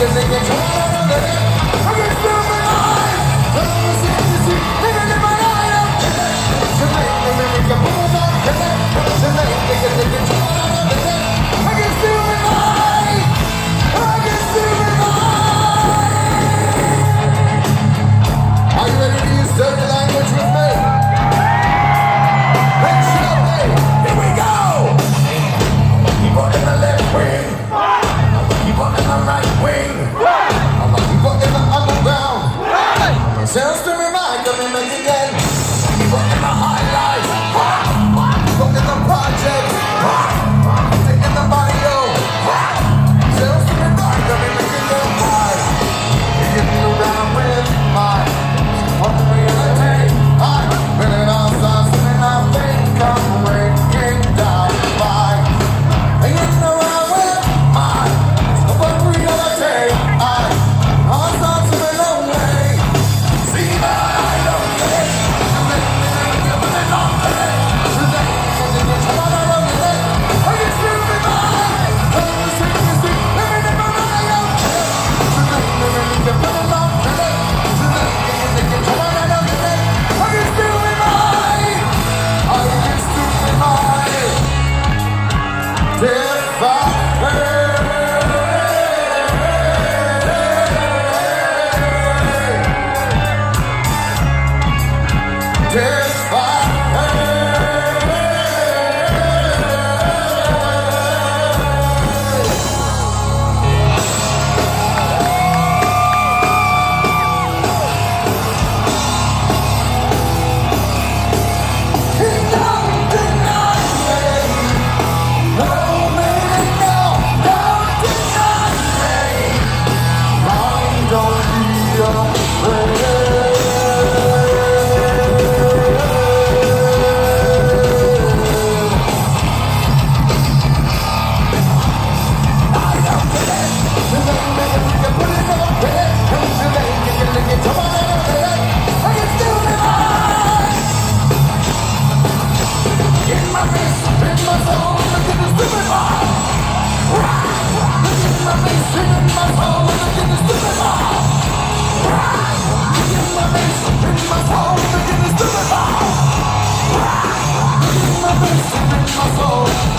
Cause they get to remind them again. Broken my heart. my soul. hustle.